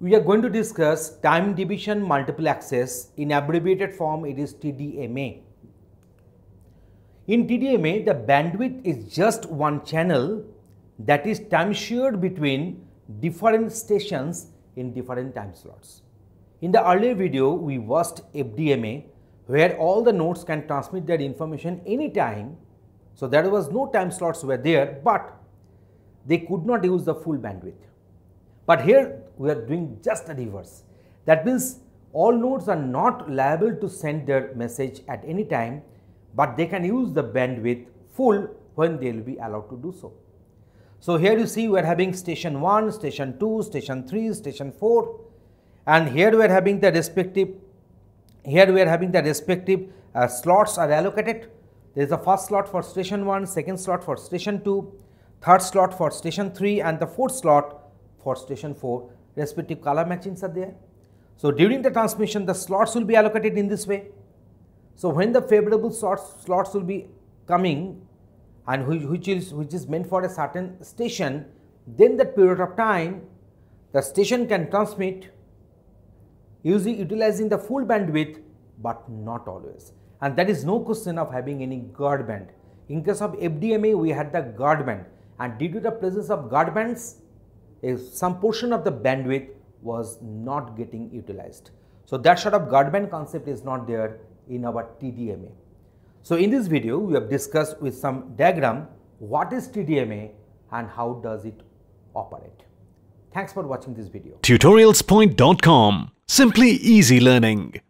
We are going to discuss time division multiple access. In abbreviated form, it is TDMA. In TDMA, the bandwidth is just one channel that is time shared between different stations in different time slots. In the earlier video, we watched FDMA where all the nodes can transmit their information anytime. So there was no time slots were there, but they could not use the full bandwidth. But here we are doing just the reverse. That means all nodes are not liable to send their message at any time, but they can use the bandwidth full when they will be allowed to do so. So, here you see we are having station 1, station 2, station 3, station 4 and here we are having the respective, here we are having the respective uh, slots are allocated. There is a first slot for station 1, second slot for station 2, third slot for station 3 and the fourth slot for station 4 respective color matchings are there. So, during the transmission the slots will be allocated in this way. So, when the favorable slots, slots will be coming and which, which, is, which is meant for a certain station, then that period of time the station can transmit using utilizing the full bandwidth but not always and that is no question of having any guard band. In case of FDMA we had the guard band and due to the presence of guard bands some portion of the bandwidth was not getting utilized. So, that sort of guard band concept is not there in our TDMA. So, in this video we have discussed with some diagram what is TDMA and how does it operate. Thanks for watching this video. Tutorialspoint.com Simply easy learning.